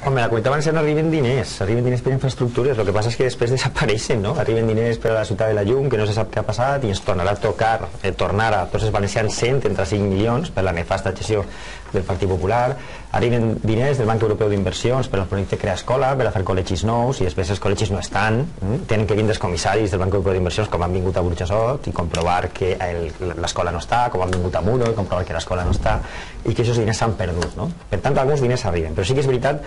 Home, la comunitat valenciana arriben diners, arriben diners per infraestructures, el que passa és que després desapareixen, no? Arriben diners per a la ciutat de la Llum, que no se sap què ha passat, i ens tornarà a tocar, eh, tornar a tots els valencians 100 entre 5 milions per la nefasta gestió del Partit Popular, arriben diners del Banc Europeu d'Inversions per al projecte Crea Escola, per a fer col·legis nous, i després els col·legis no estan, mm? tenen que vindre els comissaris del Banc Europeu d'Inversions, com han vingut a Burjassot, i comprovar que l'escola no està, com han vingut a Muro, i comprovar que l'escola no està, i que aquests diners s'han perdut. No? Per tant, alguns diners arriben, però sí que és veritat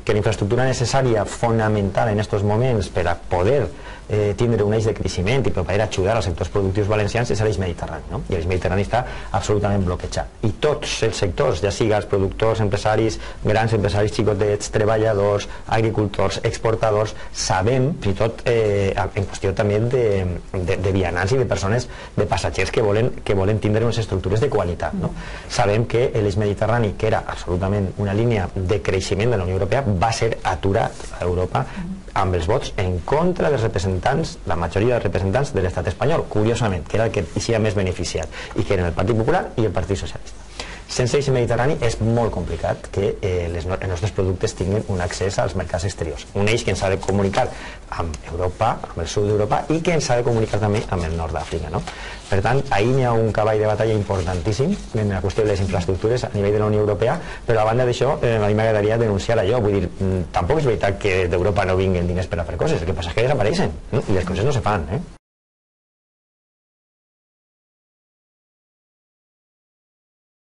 que la infraestructura necessària, fonamental en aquests moments per a poder eh, tindre un eix de creixement i per poder ajudar als sectors productius valencians és l'eix mediterrani, no? i l'eix mediterrani està absolutament bloquejat. I tots els sectors, ja sigui els productors, empresaris, grans empresaris xicotets, treballadors, agricultors, exportadors, sabem, fins i tot eh, en qüestió també de, de, de vianants i de persones, de passatgers que volen, que volen tindre unes estructures de qualitat. No? Sabem que l'eix mediterrani, que era absolutament una línia de creixement de la Unió Europea, va ser aturat a Europa amb els vots en contra dels representants, la majoria dels representants de l'estat espanyol, curiosament, que era el que hi més beneficiat, i que eren el Partit Popular i el Partit Socialista. Sense aquest Mediterrani és molt complicat que eh, les, els nostres productes tinguin un accés als mercats exteriors. Un eix que ens ha de comunicar amb Europa, amb el sud d'Europa, i que ens ha de comunicar també amb el nord d'Àfrica. No? Per tant, ahir n'hi ha un cavall de batalla importantíssim en la qüestió de les infraestructures a nivell de la Unió Europea, però a banda d'això, eh, a mi m'agradaria denunciar allò. Vull dir, mm, tampoc és veritat que d'Europa no vinguin diners per a fer coses, el que passa és que desapareixen no? i les coses no se fan. Eh?